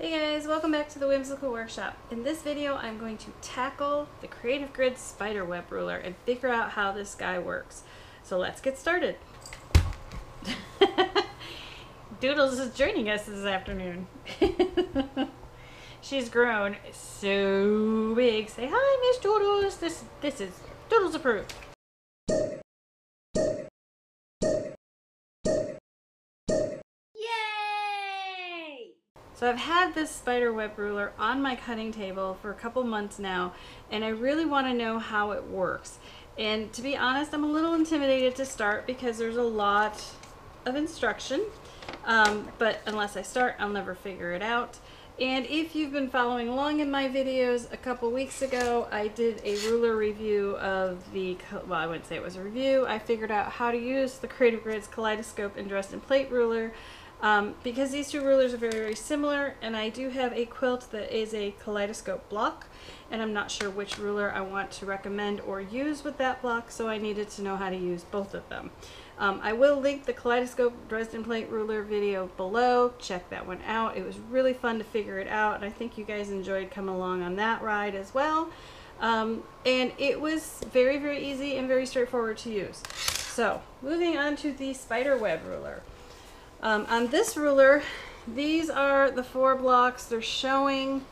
Hey guys, welcome back to the Whimsical Workshop. In this video, I'm going to tackle the Creative Grid spider web ruler and figure out how this guy works. So let's get started. Doodles is joining us this afternoon. She's grown so big. Say hi, Miss Doodles. This this is Doodles approved. So I've had this spider web ruler on my cutting table for a couple months now, and I really want to know how it works. And to be honest, I'm a little intimidated to start because there's a lot of instruction. Um, but unless I start, I'll never figure it out. And if you've been following along in my videos, a couple weeks ago I did a ruler review of the, well I wouldn't say it was a review, I figured out how to use the Creative Grids Kaleidoscope and Dresden Plate ruler um, because these two rulers are very, very similar, and I do have a quilt that is a kaleidoscope block, and I'm not sure which ruler I want to recommend or use with that block, so I needed to know how to use both of them. Um, I will link the kaleidoscope Dresden plate ruler video below. Check that one out. It was really fun to figure it out, and I think you guys enjoyed coming along on that ride as well. Um, and it was very, very easy and very straightforward to use. So, moving on to the spider web ruler. Um, on this ruler, these are the four blocks they're showing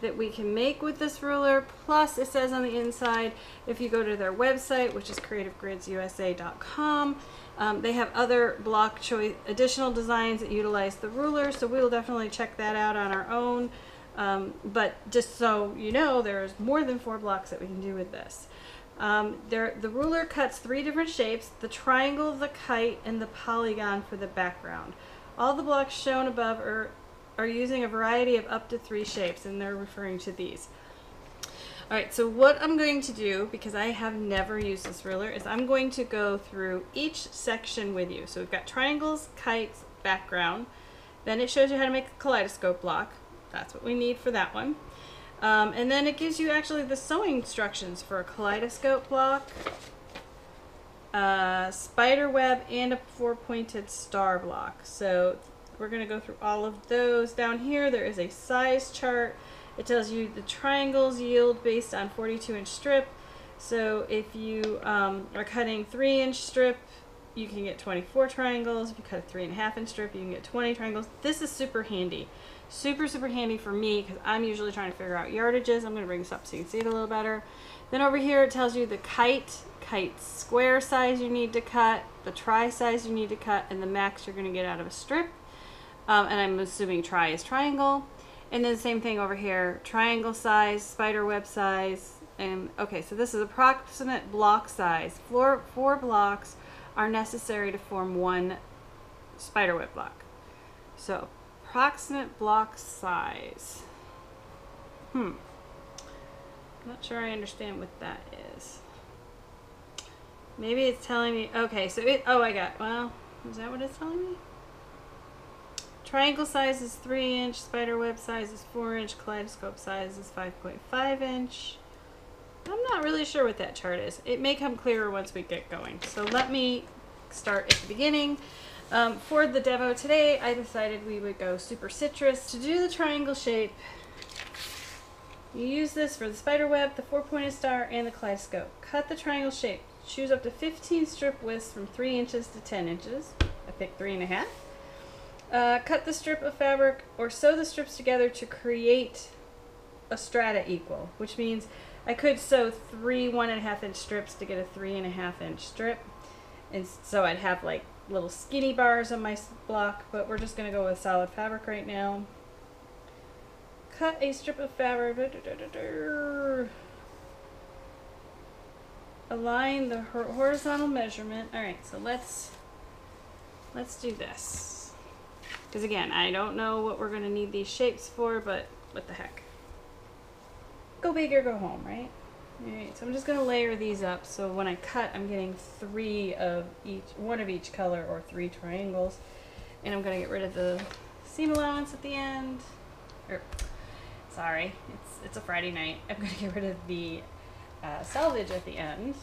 that we can make with this ruler. Plus, it says on the inside, if you go to their website, which is creativegridsusa.com, um, they have other block choice, additional designs that utilize the ruler, so we'll definitely check that out on our own. Um, but just so you know, there's more than four blocks that we can do with this. Um, there, the ruler cuts three different shapes, the triangle, the kite, and the polygon for the background. All the blocks shown above are, are using a variety of up to three shapes, and they're referring to these. Alright, so what I'm going to do, because I have never used this ruler, is I'm going to go through each section with you. So we've got triangles, kites, background. Then it shows you how to make a kaleidoscope block. That's what we need for that one. Um, and then it gives you actually the sewing instructions for a kaleidoscope block, a spider web, and a four-pointed star block. So we're going to go through all of those. Down here there is a size chart. It tells you the triangles yield based on 42 inch strip. So if you um, are cutting 3 inch strip, you can get 24 triangles. If you cut a 3.5 inch strip, you can get 20 triangles. This is super handy. Super, super handy for me because I'm usually trying to figure out yardages. I'm going to bring this up so you can see it a little better. Then over here it tells you the kite, kite square size you need to cut, the tri size you need to cut, and the max you're going to get out of a strip. Um, and I'm assuming tri is triangle. And then same thing over here, triangle size, spider web size, and okay, so this is approximate block size. Four, four blocks are necessary to form one spider web block. So approximate block size. Hmm. Not sure I understand what that is. Maybe it's telling me, okay, so it, oh, I got, well, is that what it's telling me? Triangle size is 3 inch, spider web size is 4 inch, kaleidoscope size is 5.5 inch. I'm not really sure what that chart is. It may come clearer once we get going. So let me start at the beginning. Um, for the demo today, I decided we would go super citrus. To do the triangle shape, you use this for the spider web, the four-pointed star, and the kaleidoscope. Cut the triangle shape. Choose up to 15 strip widths from 3 inches to 10 inches. I picked 3.5. Uh, cut the strip of fabric or sew the strips together to create a strata equal, which means I could sew three one and a half inch strips to get a three and a half inch strip. And so I'd have like little skinny bars on my block, but we're just going to go with solid fabric right now. Cut a strip of fabric. Align the horizontal measurement. All right, so let's let's do this. Because again, I don't know what we're going to need these shapes for, but what the heck. Go big or go home, right? Alright, so I'm just going to layer these up so when I cut I'm getting three of each, one of each color or three triangles. And I'm going to get rid of the seam allowance at the end. Or, sorry, it's, it's a Friday night. I'm going to get rid of the uh, selvage at the end.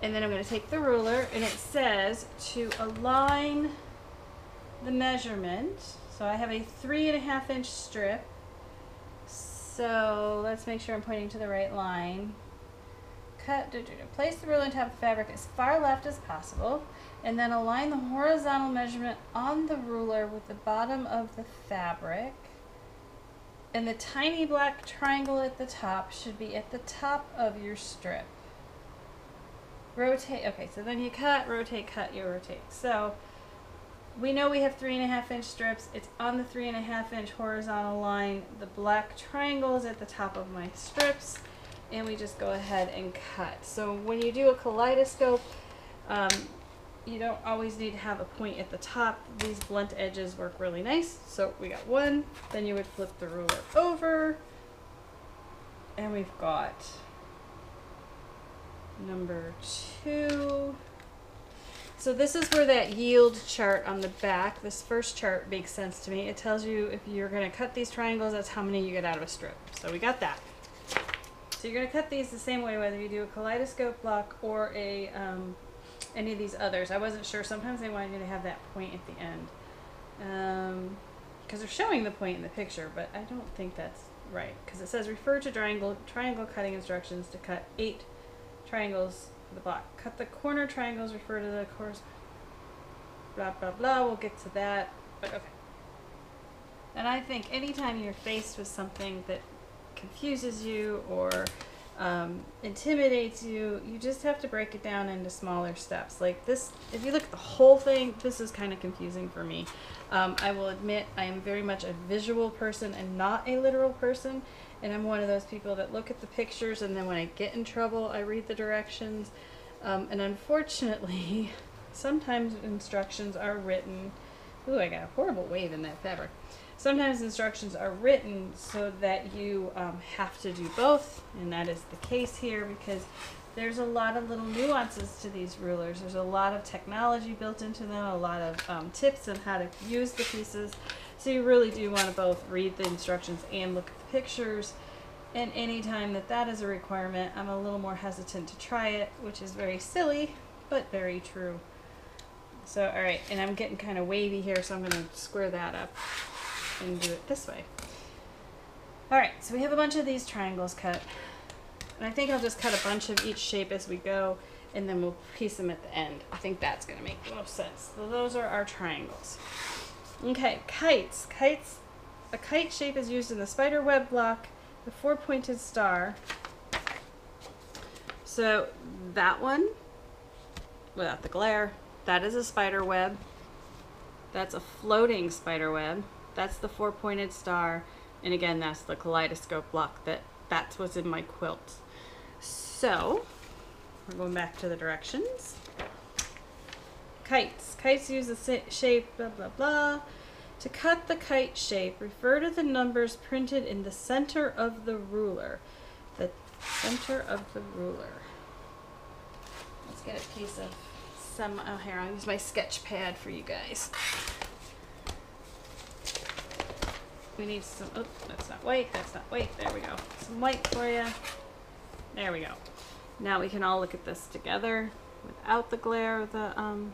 And then I'm going to take the ruler and it says to align the measurement. So I have a three and a half inch strip. So let's make sure I'm pointing to the right line. Cut, do, do, do. place the ruler on top of the fabric as far left as possible, and then align the horizontal measurement on the ruler with the bottom of the fabric. And the tiny black triangle at the top should be at the top of your strip. Rotate, okay, so then you cut, rotate, cut, you rotate. So we know we have three and a half inch strips. It's on the three and a half inch horizontal line. The black triangle is at the top of my strips and we just go ahead and cut. So when you do a kaleidoscope, um, you don't always need to have a point at the top. These blunt edges work really nice. So we got one, then you would flip the ruler over and we've got number two. So this is where that yield chart on the back, this first chart makes sense to me. It tells you if you're going to cut these triangles, that's how many you get out of a strip. So we got that. So you're going to cut these the same way whether you do a kaleidoscope block or a um, any of these others. I wasn't sure. Sometimes they want you to have that point at the end. Because um, they're showing the point in the picture, but I don't think that's right. Because it says refer to triangle, triangle cutting instructions to cut eight triangles the block. Cut the corner triangles, refer to the course, blah, blah, blah. We'll get to that. But okay. And I think anytime you're faced with something that confuses you or um, intimidates you, you just have to break it down into smaller steps. Like this, if you look at the whole thing, this is kind of confusing for me. Um, I will admit I am very much a visual person and not a literal person. And I'm one of those people that look at the pictures and then when I get in trouble, I read the directions. Um, and unfortunately, sometimes instructions are written. Ooh, I got a horrible wave in that fabric. Sometimes instructions are written so that you um, have to do both, and that is the case here because there's a lot of little nuances to these rulers. There's a lot of technology built into them, a lot of um, tips on how to use the pieces. So you really do want to both read the instructions and look at the pictures. And anytime that that is a requirement, I'm a little more hesitant to try it, which is very silly, but very true. So, all right, and I'm getting kind of wavy here, so I'm going to square that up and do it this way. All right, so we have a bunch of these triangles cut. And I think I'll just cut a bunch of each shape as we go, and then we'll piece them at the end. I think that's gonna make the most sense. So those are our triangles. Okay, kites. Kites, a kite shape is used in the spider web block, the four-pointed star. So that one, without the glare, that is a spider web. That's a floating spider web. That's the four-pointed star. And again, that's the kaleidoscope block. That That's what's in my quilt. So, we're going back to the directions. Kites. Kites use the shape, blah, blah, blah. To cut the kite shape, refer to the numbers printed in the center of the ruler. The center of the ruler. Let's get a piece of some, oh here, I'll use my sketch pad for you guys. We need some, oh, that's not white, that's not white, there we go. Some white for you. There we go. Now we can all look at this together without the glare of the, um,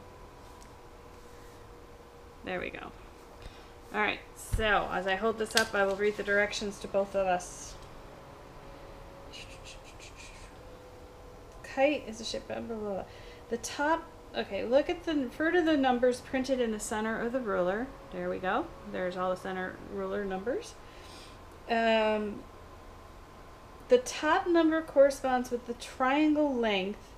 there we go. All right, so as I hold this up, I will read the directions to both of us. Kite is a ship, blah, blah, blah. The top Okay, look at the, refer to the numbers printed in the center of the ruler. There we go. There's all the center ruler numbers. Um, the top number corresponds with the triangle length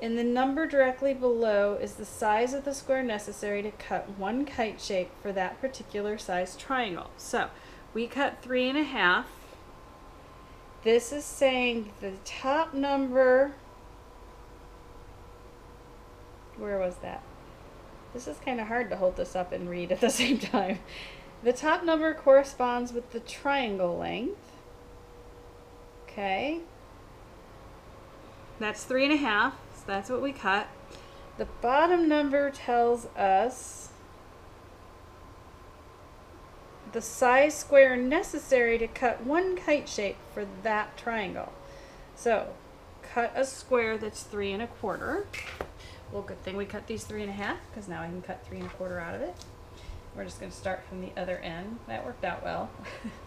and the number directly below is the size of the square necessary to cut one kite shape for that particular size triangle. So we cut three and a half. This is saying the top number where was that? This is kind of hard to hold this up and read at the same time. The top number corresponds with the triangle length. Okay. That's three and a half, that's what we cut. The bottom number tells us the size square necessary to cut one kite shape for that triangle. So, cut a square that's three and a quarter. Well, good thing we cut these three and a half because now I can cut three and a quarter out of it. we're just going to start from the other end. That worked out well.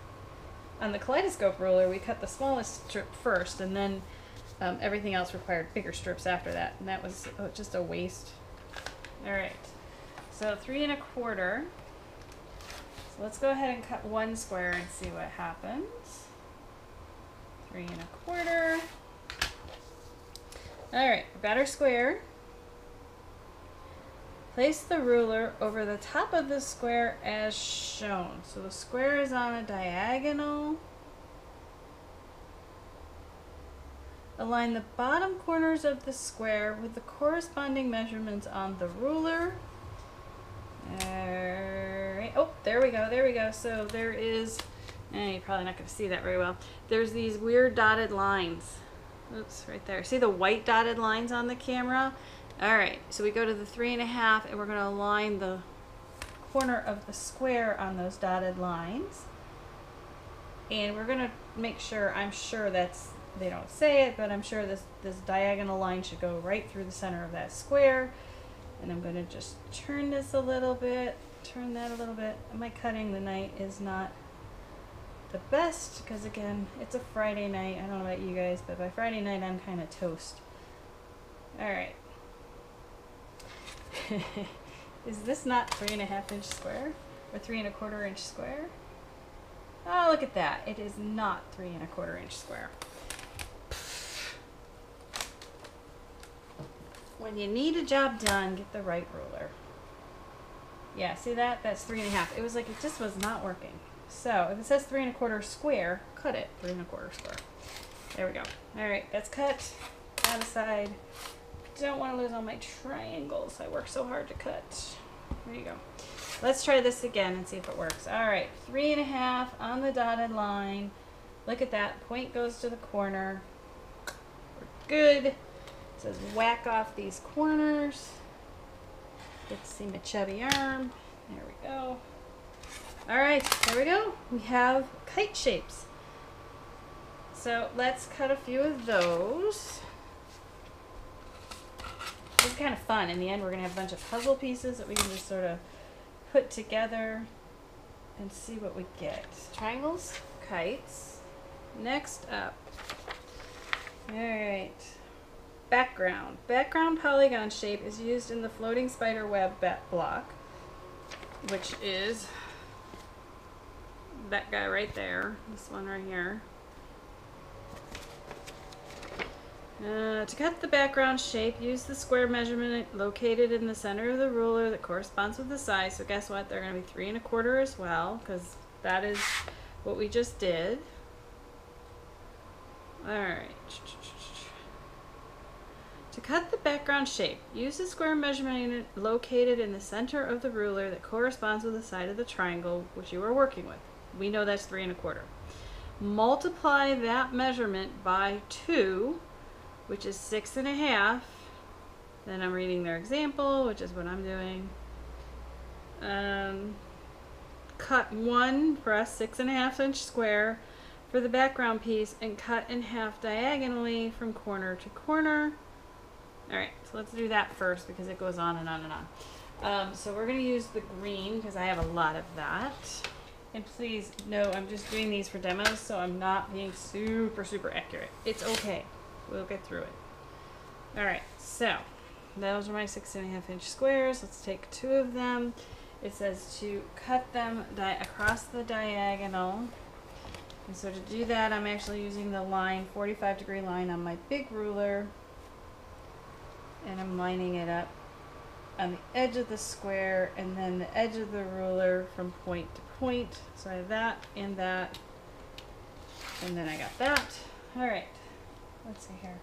On the kaleidoscope ruler, we cut the smallest strip first, and then um, everything else required bigger strips after that, and that was oh, just a waste. All right, so three and a quarter. So let's go ahead and cut one square and see what happens. Three and a quarter. All right, we've got our square. Place the ruler over the top of the square as shown. So the square is on a diagonal. Align the bottom corners of the square with the corresponding measurements on the ruler. Alright. Oh, there we go, there we go. So there is, eh, you're probably not going to see that very well. There's these weird dotted lines. Oops, right there. See the white dotted lines on the camera? All right, so we go to the three and a half and we're gonna align the corner of the square on those dotted lines. And we're gonna make sure, I'm sure that's, they don't say it, but I'm sure this, this diagonal line should go right through the center of that square. And I'm gonna just turn this a little bit, turn that a little bit. My cutting the night is not the best because again, it's a Friday night. I don't know about you guys, but by Friday night I'm kind of toast. All right. Is this not three and a half inch square? Or three and a quarter inch square? Oh, look at that. It is not three and a quarter inch square. When you need a job done, get the right ruler. Yeah, see that? That's three and a half. It was like it just was not working. So if it says three and a quarter square, cut it three and a quarter square. There we go. All right, that's cut. Out aside don't want to lose all my triangles. I work so hard to cut. There you go. Let's try this again and see if it works. All right, three and a half on the dotted line. Look at that, point goes to the corner. We're good. It says whack off these corners. Get to see my chubby arm. There we go. All right, there we go. We have kite shapes. So let's cut a few of those. It's kind of fun. In the end, we're going to have a bunch of puzzle pieces that we can just sort of put together and see what we get. Triangles, kites. Next up. Alright. Background. Background polygon shape is used in the floating spider web block, which is that guy right there. This one right here. Uh, to cut the background shape, use the square measurement located in the center of the ruler that corresponds with the size. So guess what? They're going to be three and a quarter as well, because that is what we just did. Alright. To cut the background shape, use the square measurement unit located in the center of the ruler that corresponds with the side of the triangle which you are working with. We know that's three and a quarter. Multiply that measurement by two which is six and a half. Then I'm reading their example, which is what I'm doing. Um, cut one a six and a half inch square for the background piece and cut in half diagonally from corner to corner. Alright, so let's do that first because it goes on and on and on. Um, so we're going to use the green because I have a lot of that. And please, no, I'm just doing these for demos, so I'm not being super, super accurate. It's okay. We'll get through it. Alright, so those are my six and a half inch squares. Let's take two of them. It says to cut them across the diagonal. And so to do that, I'm actually using the line, 45 degree line on my big ruler. And I'm lining it up on the edge of the square and then the edge of the ruler from point to point. So I have that and that. And then I got that. All right let's see here.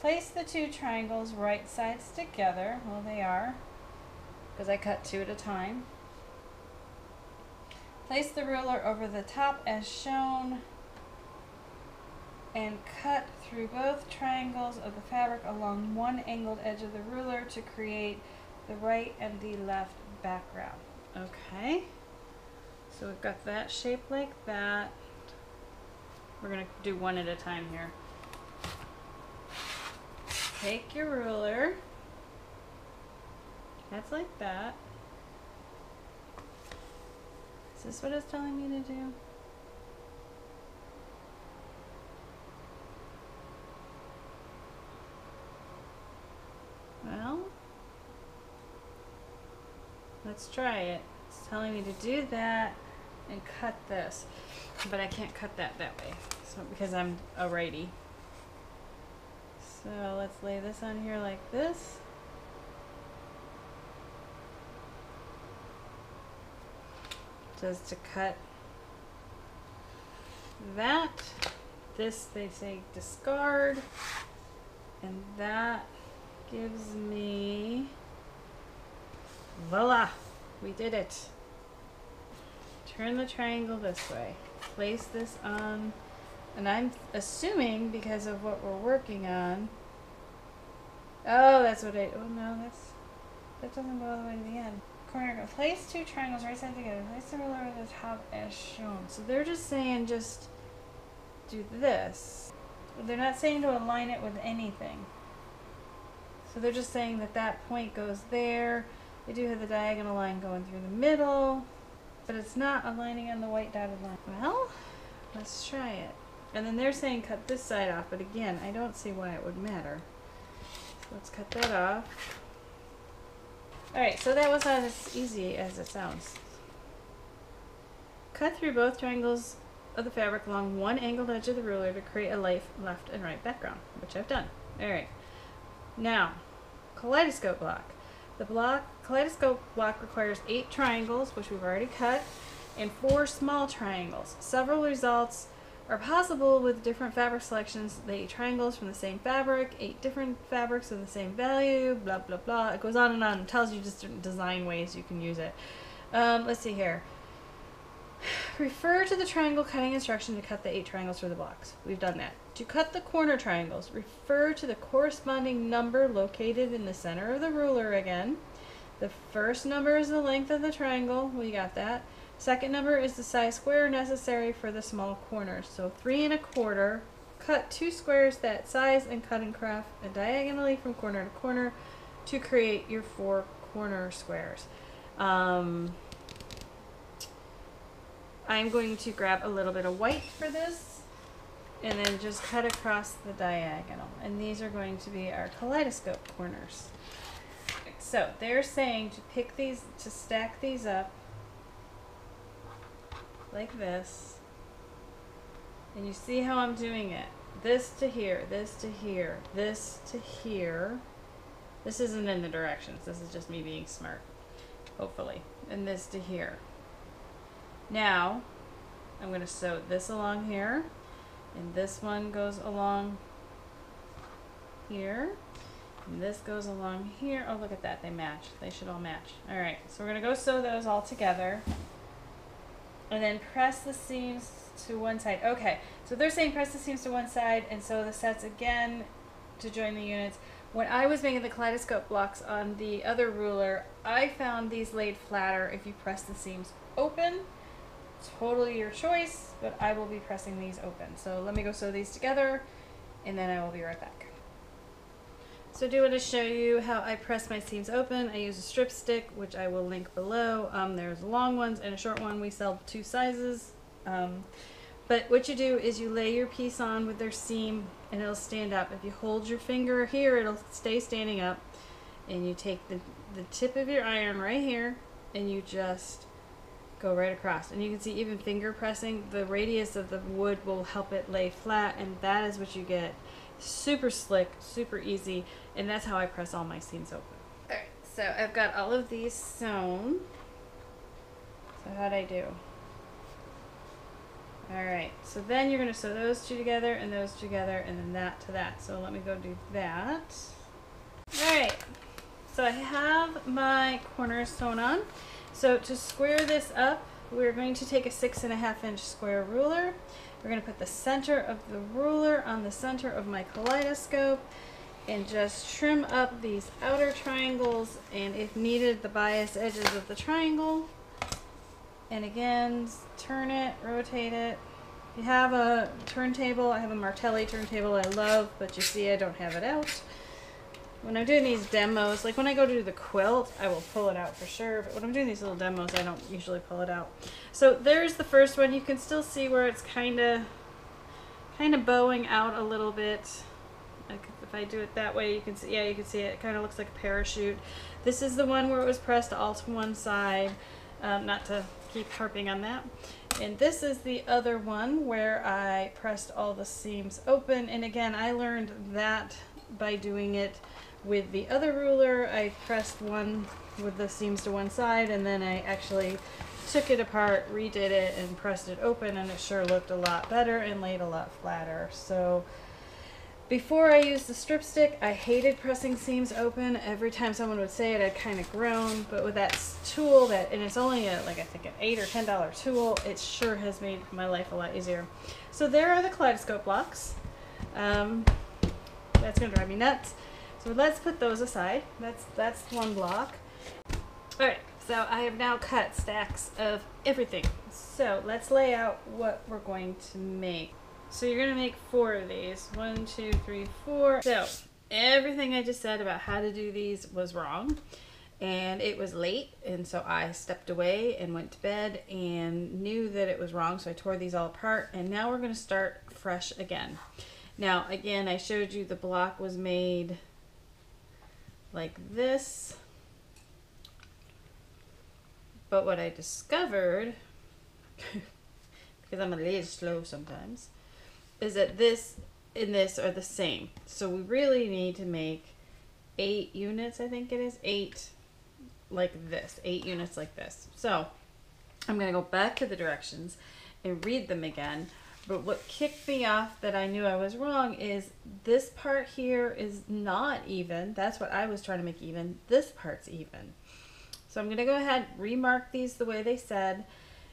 Place the two triangles right sides together. Well, they are, because I cut two at a time. Place the ruler over the top as shown and cut through both triangles of the fabric along one angled edge of the ruler to create the right and the left background. Okay, so we've got that shape like that. We're going to do one at a time here take your ruler. That's like that. Is this what it's telling me to do? Well, let's try it. It's telling me to do that and cut this, but I can't cut that that way, so because I'm a righty. So let's lay this on here like this. Just to cut that. This they say discard. And that gives me, voila, we did it. Turn the triangle this way. Place this on, and I'm assuming because of what we're working on. Oh, that's what I, oh no, that's, that doesn't go all the way to the end. Corner, place two triangles right side together. Place the ruler over the top as shown. So they're just saying just do this. They're not saying to align it with anything. So they're just saying that that point goes there. They do have the diagonal line going through the middle, but it's not aligning on the white dotted line. Well, let's try it. And then they're saying cut this side off, but again, I don't see why it would matter. So let's cut that off. Alright, so that was not as easy as it sounds. Cut through both triangles of the fabric along one angled edge of the ruler to create a life left and right background, which I've done. Alright. Now, kaleidoscope block. The block kaleidoscope block requires eight triangles, which we've already cut, and four small triangles. Several results are possible with different fabric selections. The eight triangles from the same fabric, eight different fabrics of the same value, blah blah blah. It goes on and on and tells you just design ways you can use it. Um, let's see here. Refer to the triangle cutting instruction to cut the eight triangles for the blocks. We've done that. To cut the corner triangles, refer to the corresponding number located in the center of the ruler again. The first number is the length of the triangle. We got that. Second number is the size square necessary for the small corners. So three and a quarter. Cut two squares that size and cut and craft diagonally from corner to corner to create your four corner squares. Um, I'm going to grab a little bit of white for this and then just cut across the diagonal. And these are going to be our kaleidoscope corners. So they're saying to pick these, to stack these up like this. And you see how I'm doing it. This to here, this to here, this to here. This isn't in the directions. This is just me being smart, hopefully. And this to here. Now, I'm going to sew this along here, and this one goes along here, and this goes along here. Oh, look at that. They match. They should all match. All right, so we're going to go sew those all together, and then press the seams to one side. Okay, so they're saying press the seams to one side, and sew the sets again to join the units. When I was making the kaleidoscope blocks on the other ruler, I found these laid flatter if you press the seams open totally your choice, but I will be pressing these open. So let me go sew these together and then I will be right back. So I do want to show you how I press my seams open. I use a strip stick, which I will link below. Um, there's long ones and a short one. We sell two sizes. Um, but what you do is you lay your piece on with their seam and it'll stand up. If you hold your finger here, it'll stay standing up. And you take the, the tip of your iron right here and you just go right across. And you can see even finger pressing, the radius of the wood will help it lay flat and that is what you get. Super slick, super easy, and that's how I press all my seams open. Alright, so I've got all of these sewn. So how'd I do? Alright, so then you're going to sew those two together and those together and then that to that. So let me go do that. Alright, so I have my corners sewn on. So to square this up, we're going to take a six and a half inch square ruler. We're going to put the center of the ruler on the center of my kaleidoscope and just trim up these outer triangles and if needed the bias edges of the triangle. And again, turn it, rotate it. If you have a turntable, I have a Martelli turntable I love, but you see I don't have it out. When I'm doing these demos, like when I go to do the quilt, I will pull it out for sure. But when I'm doing these little demos, I don't usually pull it out. So there's the first one. You can still see where it's kind of, kind of bowing out a little bit. Like if I do it that way, you can see, yeah, you can see it, it kind of looks like a parachute. This is the one where it was pressed all to one side. Um, not to keep harping on that. And this is the other one where I pressed all the seams open. And again, I learned that by doing it with the other ruler. I pressed one with the seams to one side and then I actually took it apart, redid it, and pressed it open and it sure looked a lot better and laid a lot flatter. So before I used the strip stick, I hated pressing seams open. Every time someone would say it, I'd kind of groan. But with that tool, that and it's only a, like I think an eight or ten dollar tool, it sure has made my life a lot easier. So there are the kaleidoscope blocks. Um, that's gonna drive me nuts. So let's put those aside. That's that's one block. All right. So I have now cut stacks of everything. So let's lay out what we're going to make. So you're gonna make four of these. One, two, three, four. So everything I just said about how to do these was wrong. And it was late, and so I stepped away and went to bed and knew that it was wrong, so I tore these all apart. And now we're gonna start fresh again. Now, again, I showed you the block was made like this. But what I discovered, because I'm a little slow sometimes, is that this and this are the same. So we really need to make eight units, I think it is, eight like this, eight units like this. So I'm to go back to the directions and read them again. But what kicked me off that I knew I was wrong is this part here is not even. That's what I was trying to make even. This part's even. So I'm going to go ahead, remark these the way they said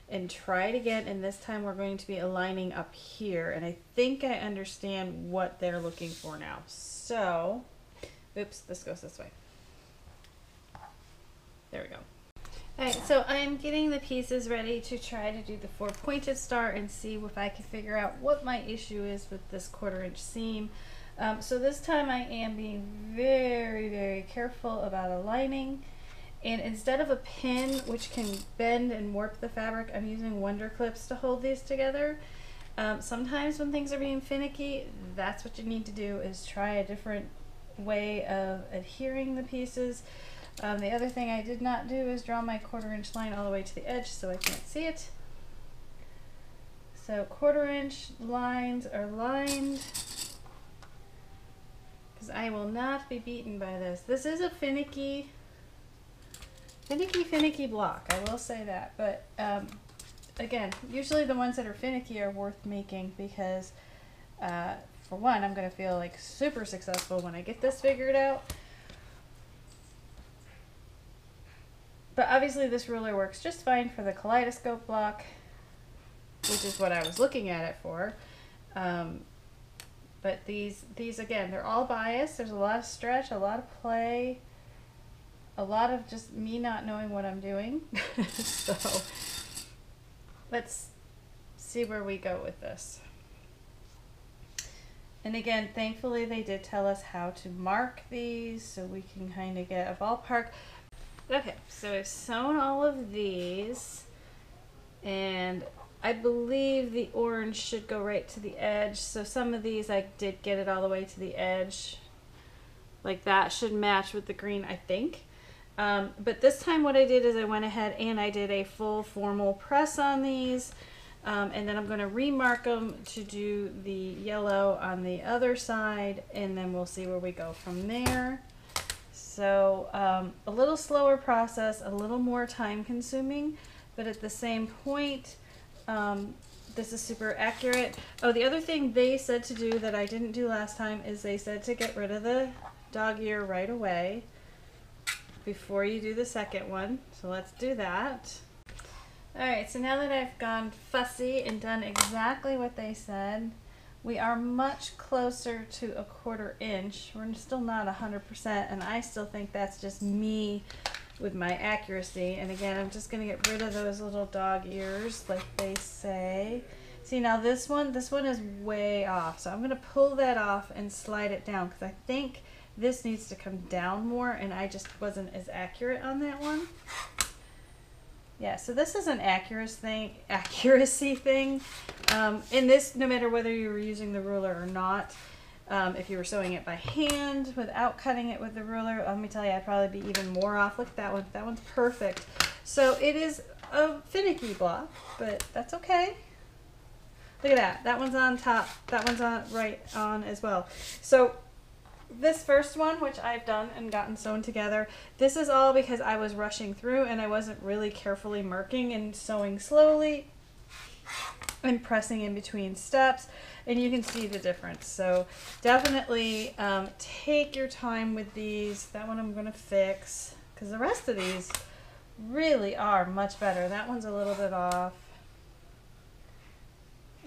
and try it again and this time we're going to be aligning up here and I think I understand what they're looking for now. So, oops, this goes this way. There we go. Alright, so I'm getting the pieces ready to try to do the four pointed star and see if I can figure out what my issue is with this quarter inch seam. Um, so this time I am being very, very careful about aligning and instead of a pin, which can bend and warp the fabric, I'm using Wonder Clips to hold these together. Um, sometimes when things are being finicky, that's what you need to do is try a different way of adhering the pieces. Um, the other thing I did not do is draw my quarter inch line all the way to the edge so I can't see it. So quarter inch lines are lined because I will not be beaten by this. This is a finicky finicky, finicky block. I will say that. But um, again, usually the ones that are finicky are worth making because, uh, for one, I'm going to feel like super successful when I get this figured out. But obviously this ruler works just fine for the kaleidoscope block, which is what I was looking at it for. Um, but these, these again, they're all biased. There's a lot of stretch, a lot of play a lot of just me not knowing what I'm doing. so let's see where we go with this. And again, thankfully they did tell us how to mark these so we can kind of get a ballpark. Okay, so I've sewn all of these and I believe the orange should go right to the edge. So some of these I did get it all the way to the edge. Like that should match with the green, I think. Um, but this time what I did is I went ahead and I did a full formal press on these. Um, and then I'm going to remark them to do the yellow on the other side and then we'll see where we go from there. So um, a little slower process, a little more time consuming, but at the same point, um, this is super accurate. Oh, the other thing they said to do that I didn't do last time is they said to get rid of the dog ear right away before you do the second one. So let's do that. Alright, so now that I've gone fussy and done exactly what they said, we are much closer to a quarter inch. We're still not 100% and I still think that's just me with my accuracy. And again, I'm just going to get rid of those little dog ears like they say. See now this one, this one is way off. So I'm going to pull that off and slide it down because I think This needs to come down more and I just wasn't as accurate on that one. Yeah, so this is an accuracy thing, accuracy thing. Um, and this, no matter whether you were using the ruler or not, um, if you were sewing it by hand without cutting it with the ruler, let me tell you, I'd probably be even more off. Look at that one. That one's perfect. So it is a finicky block, but that's okay. Look at that. That one's on top. That one's on right on as well. So this first one, which I've done and gotten sewn together, this is all because I was rushing through and I wasn't really carefully marking and sewing slowly and pressing in between steps and you can see the difference. So definitely um, take your time with these. That one I'm going to fix because the rest of these really are much better. That one's a little bit off.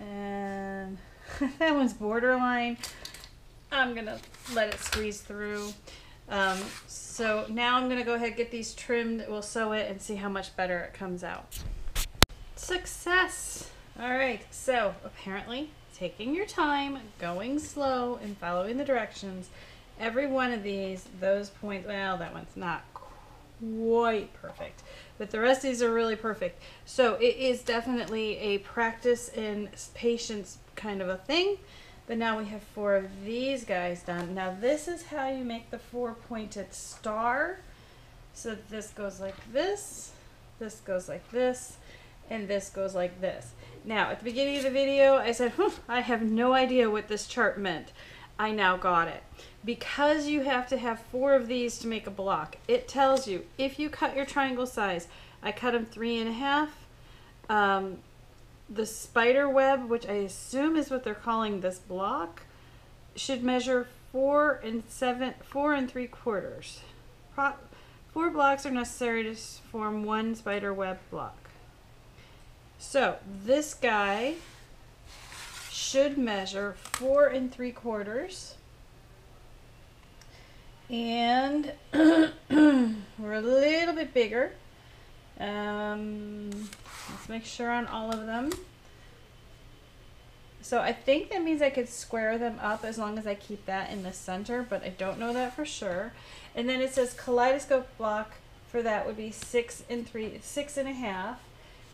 And that one's borderline. I'm to let it squeeze through. Um, so now I'm to go ahead and get these trimmed. We'll sew it and see how much better it comes out. Success! All right, so apparently taking your time, going slow, and following the directions. Every one of these, those points, well, that one's not quite perfect, but the rest of these are really perfect. So it is definitely a practice and patience kind of a thing. But now we have four of these guys done. Now this is how you make the four pointed star. So this goes like this, this goes like this, and this goes like this. Now, at the beginning of the video, I said, I have no idea what this chart meant. I now got it. Because you have to have four of these to make a block, it tells you if you cut your triangle size, I cut them three and a half. Um, the spider web, which I assume is what they're calling this block, should measure four and seven, four and three quarters. Pro four blocks are necessary to form one spider web block. So this guy should measure four and three quarters. And we're a little bit bigger. Um, let's make sure on all of them. So I think that means I could square them up as long as I keep that in the center, but I don't know that for sure. And then it says kaleidoscope block for that would be six and three, six and a half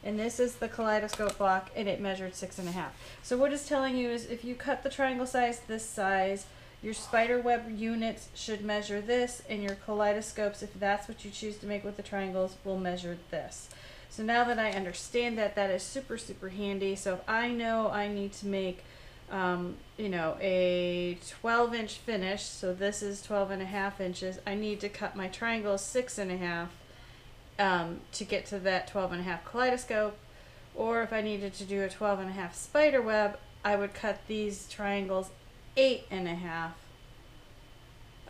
and this is the kaleidoscope block and it measured six and a half. So what it's telling you is if you cut the triangle size this size, your spider web units should measure this and your kaleidoscopes, if that's what you choose to make with the triangles, will measure this. So now that I understand that, that is super, super handy. So if I know I need to make, um, you know, a 12 inch finish, so this is 12 and a half inches, I need to cut my triangle six and a half um, to get to that 12 and a half kaleidoscope. Or if I needed to do a 12 and a half spider web, I would cut these triangles eight and a half.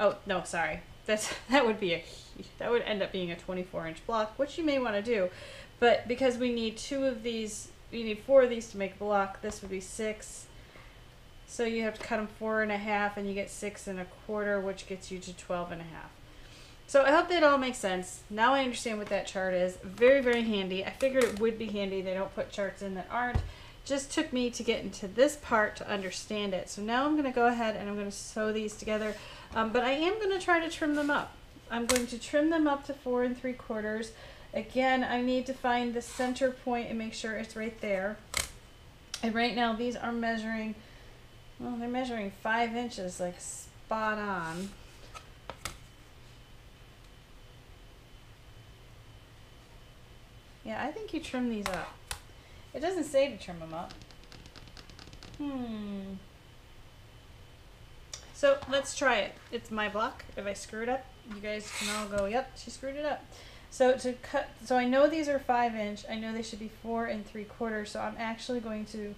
Oh, no, sorry. That's, that would be a, that would end up being a 24 inch block, which you may want to do. But because we need two of these, you need four of these to make a block, this would be six. So you have to cut them four and a half and you get six and a quarter, which gets you to 12 and a half. So I hope that all makes sense. Now I understand what that chart is. Very, very handy. I figured it would be handy. They don't put charts in that aren't. Just took me to get into this part to understand it. So now I'm going to go ahead and I'm going to sew these together. Um, but I am going to try to trim them up. I'm going to trim them up to four and three quarters. Again, I need to find the center point and make sure it's right there. And right now these are measuring, well, they're measuring five inches, like spot on. Yeah, I think you trim these up. It doesn't say to trim them up. Hmm. So let's try it. It's my block. If I screw it up, you guys can all go, yep, she screwed it up. So to cut, so I know these are five inch. I know they should be four and three quarters. So I'm actually going to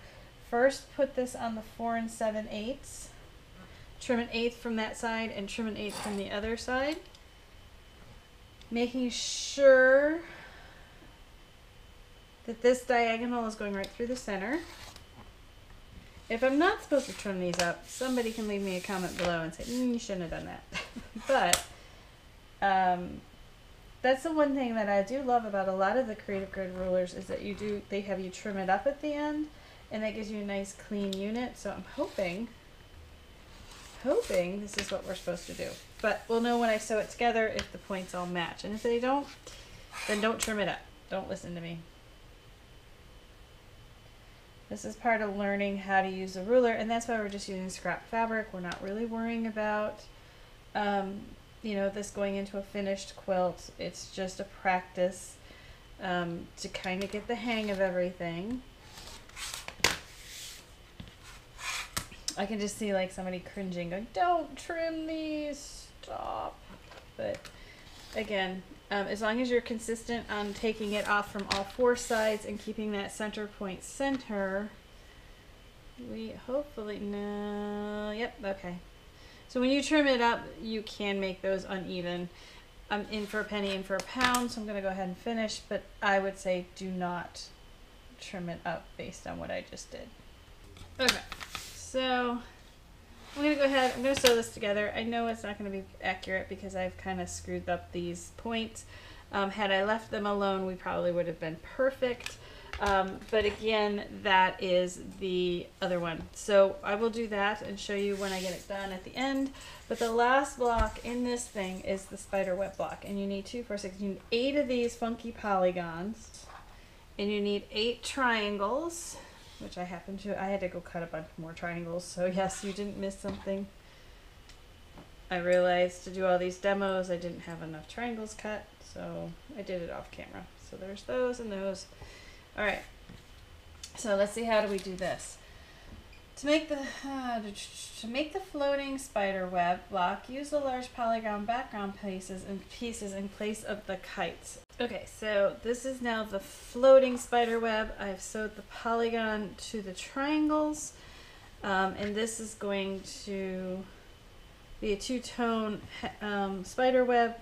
first put this on the four and seven eighths. Trim an eighth from that side and trim an eighth from the other side. Making sure that this diagonal is going right through the center. If I'm not supposed to trim these up, somebody can leave me a comment below and say, mm, you shouldn't have done that. but um, that's the one thing that I do love about a lot of the Creative Grid rulers is that you do, they have you trim it up at the end and that gives you a nice clean unit. So I'm hoping, hoping this is what we're supposed to do. But we'll know when I sew it together if the points all match. And if they don't, then don't trim it up. Don't listen to me. This is part of learning how to use a ruler, and that's why we're just using scrap fabric. We're not really worrying about, um, you know, this going into a finished quilt. It's just a practice um, to kind of get the hang of everything. I can just see like somebody cringing, going, "Don't trim these, stop." But again, um, as long as you're consistent on taking it off from all four sides and keeping that center point center, we hopefully no. Yep, okay. So when you trim it up, you can make those uneven. I'm in for a penny, in for a pound, so I'm going to go ahead and finish, but I would say do not trim it up based on what I just did. Okay. So I'm going to go ahead, I'm to sew this together. I know it's not going to be accurate because I've kind of screwed up these points. Um, had I left them alone, we probably would have been perfect. Um, but again, that is the other one. So I will do that and show you when I get it done at the end. But the last block in this thing is the spider web block. And you need two, four, six, you need eight of these funky polygons. And you need eight triangles which I happen to. I had to go cut a bunch more triangles, so yes, you didn't miss something. I realized to do all these demos, I didn't have enough triangles cut, so I did it off camera. So there's those and those. All right, so let's see how do we do this. To make the uh, to make the floating spider web block, use the large polygon background pieces and pieces in place of the kites. Okay, so this is now the floating spider web. I've sewed the polygon to the triangles, um, and this is going to be a two-tone um, spider web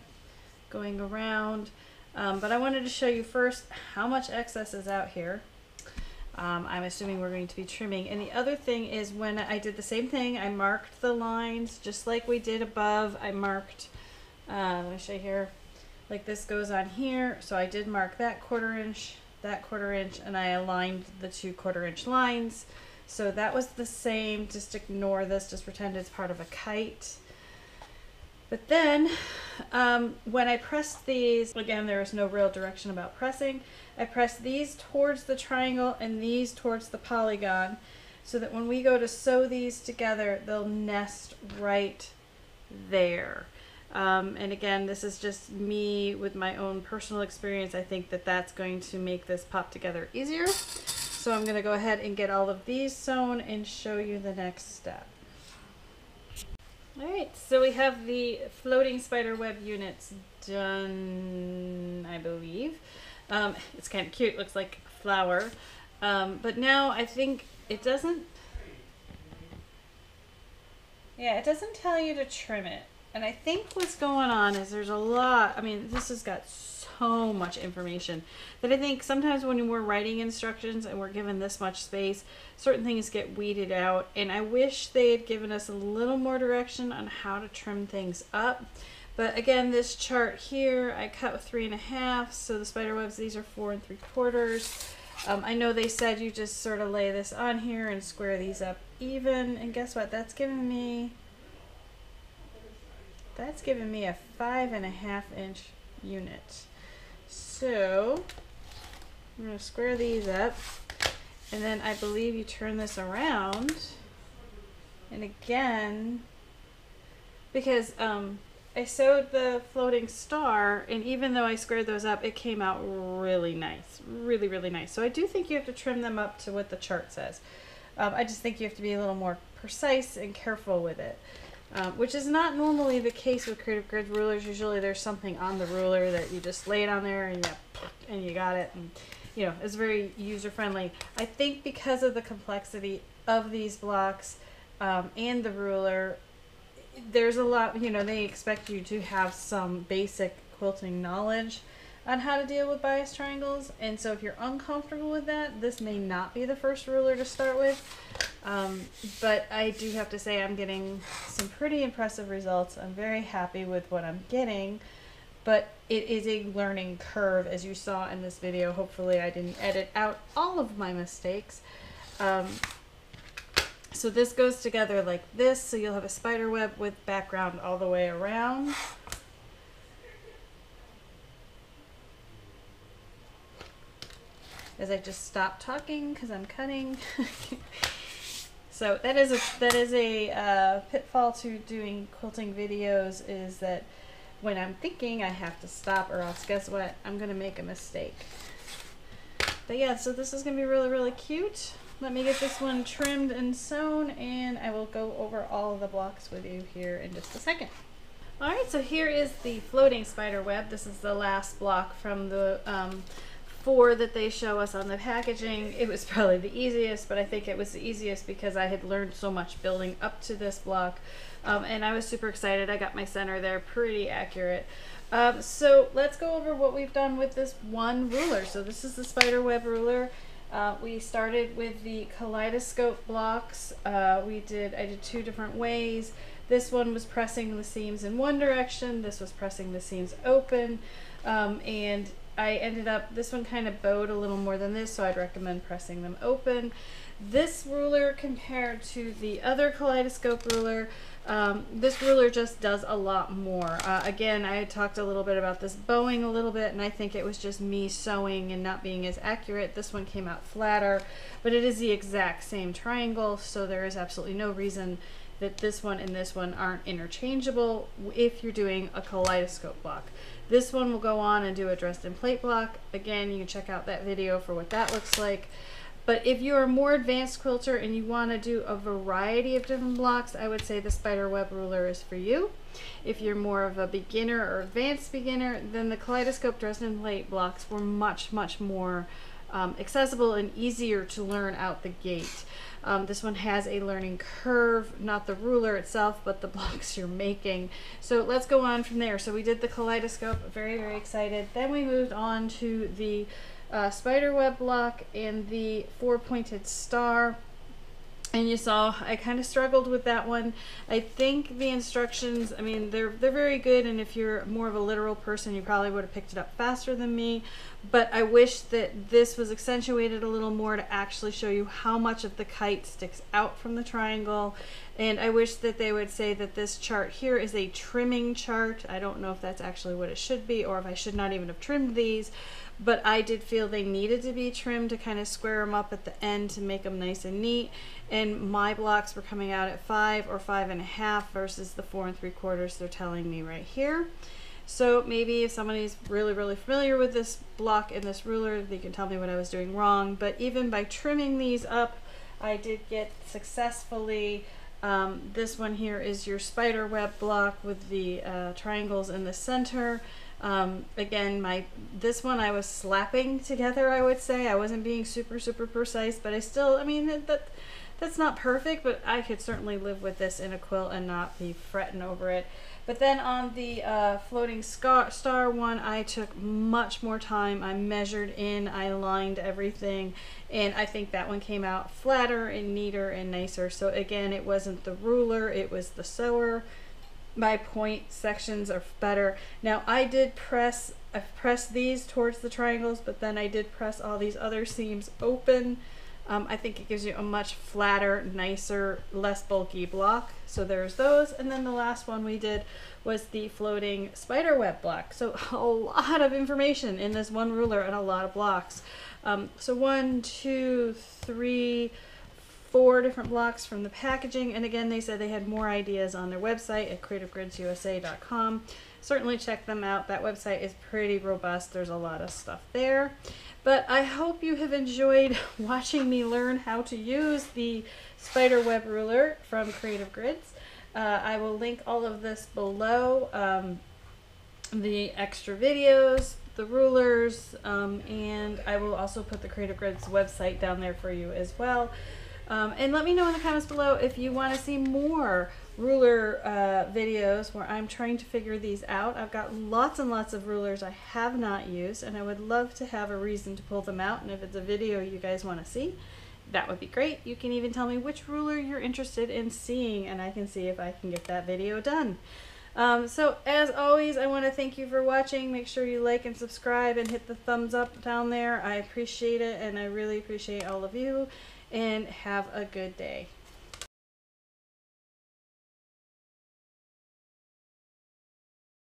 going around. Um, but I wanted to show you first how much excess is out here. Um, I'm assuming we're going to be trimming. And the other thing is when I did the same thing, I marked the lines just like we did above. I marked, uh, let me show you here, like this goes on here. So I did mark that quarter inch, that quarter inch, and I aligned the two quarter inch lines. So that was the same, just ignore this, just pretend it's part of a kite. But then um, when I pressed these, again, there is no real direction about pressing. I press these towards the triangle and these towards the polygon so that when we go to sew these together, they'll nest right there. Um, and again, this is just me with my own personal experience. I think that that's going to make this pop together easier. So I'm going to go ahead and get all of these sewn and show you the next step. All right, so we have the floating spider web units done, I believe. Um, it's kind of cute, looks like a flower. Um, but now I think it doesn't, yeah, it doesn't tell you to trim it. And I think what's going on is there's a lot, I mean, this has got so much information that I think sometimes when we're writing instructions and we're given this much space, certain things get weeded out. And I wish they had given us a little more direction on how to trim things up. But again, this chart here, I cut with three and a half. So the spider webs, these are four and three quarters. Um, I know they said you just sort of lay this on here and square these up even. And guess what? That's giving me, that's giving me a five and a half inch unit. So I'm going to square these up. And then I believe you turn this around. And again, because um, I sewed the floating star, and even though I squared those up, it came out really nice. Really, really nice. So I do think you have to trim them up to what the chart says. Um, I just think you have to be a little more precise and careful with it. Um, which is not normally the case with Creative Grid rulers. Usually there's something on the ruler that you just lay it on there and you, and you got it. And, you know, it's very user friendly. I think because of the complexity of these blocks um, and the ruler, there's a lot, you know, they expect you to have some basic quilting knowledge on how to deal with bias triangles. And so if you're uncomfortable with that, this may not be the first ruler to start with. Um, but I do have to say I'm getting some pretty impressive results. I'm very happy with what I'm getting. But it is a learning curve, as you saw in this video. Hopefully I didn't edit out all of my mistakes. Um, So this goes together like this, so you'll have a spider web with background all the way around. As I just stop talking because I'm cutting. so that is a that is a uh, pitfall to doing quilting videos is that when I'm thinking I have to stop or else guess what I'm gonna make a mistake. But yeah, so this is gonna be really really cute. Let me get this one trimmed and sewn and I will go over all the blocks with you here in just a second. Alright, so here is the floating spider web. This is the last block from the um, four that they show us on the packaging. It was probably the easiest, but I think it was the easiest because I had learned so much building up to this block. Um, and I was super excited. I got my center there pretty accurate. Um, so let's go over what we've done with this one ruler. So this is the spider web ruler. Uh, we started with the kaleidoscope blocks. Uh, we did, I did two different ways. This one was pressing the seams in one direction. This was pressing the seams open. Um, and I ended up, this one kind of bowed a little more than this, so I'd recommend pressing them open. This ruler compared to the other kaleidoscope ruler, um, this ruler just does a lot more. Uh, again, I talked a little bit about this bowing a little bit, and I think it was just me sewing and not being as accurate. This one came out flatter, but it is the exact same triangle, so there is absolutely no reason that this one and this one aren't interchangeable if you're doing a kaleidoscope block. This one will go on and do a Dresden plate block. Again, you can check out that video for what that looks like. But if you're a more advanced quilter and you want to do a variety of different blocks, I would say the spider web ruler is for you. If you're more of a beginner or advanced beginner, then the kaleidoscope Dresden plate blocks were much, much more um, accessible and easier to learn out the gate. Um, this one has a learning curve, not the ruler itself, but the blocks you're making. So let's go on from there. So we did the kaleidoscope, very, very excited. Then we moved on to the uh, spider web block and the four pointed star and you saw I kind of struggled with that one. I think the instructions, I mean, they're they're very good, and if you're more of a literal person, you probably would have picked it up faster than me. But I wish that this was accentuated a little more to actually show you how much of the kite sticks out from the triangle. And I wish that they would say that this chart here is a trimming chart. I don't know if that's actually what it should be, or if I should not even have trimmed these but I did feel they needed to be trimmed to kind of square them up at the end to make them nice and neat. And my blocks were coming out at five or five and a half versus the four and three quarters they're telling me right here. So maybe if somebody's really, really familiar with this block and this ruler, they can tell me what I was doing wrong. But even by trimming these up, I did get successfully um, this one here is your spider web block with the uh, triangles in the center. Um, again, my this one I was slapping together. I would say I wasn't being super super precise, but I still. I mean that, that that's not perfect, but I could certainly live with this in a quilt and not be fretting over it. But then on the uh, floating star one, I took much more time. I measured in, I lined everything, and I think that one came out flatter and neater and nicer. So again, it wasn't the ruler, it was the sewer my point sections are better. Now I did press, I pressed these towards the triangles, but then I did press all these other seams open. Um, I think it gives you a much flatter, nicer, less bulky block. So there's those. And then the last one we did was the floating spider web block. So a lot of information in this one ruler and a lot of blocks. Um, so one, two, three, four different blocks from the packaging. And again, they said they had more ideas on their website at creativegridsusa.com. Certainly check them out. That website is pretty robust. There's a lot of stuff there. But I hope you have enjoyed watching me learn how to use the spider web ruler from Creative Grids. Uh, I will link all of this below. Um, the extra videos, the rulers, um, and I will also put the Creative Grids website down there for you as well. Um, and let me know in the comments below if you want to see more ruler uh, videos where I'm trying to figure these out. I've got lots and lots of rulers I have not used and I would love to have a reason to pull them out and if it's a video you guys want to see that would be great. You can even tell me which ruler you're interested in seeing and I can see if I can get that video done. Um, so as always, I want to thank you for watching. Make sure you like and subscribe and hit the thumbs up down there. I appreciate it and I really appreciate all of you and have a good day.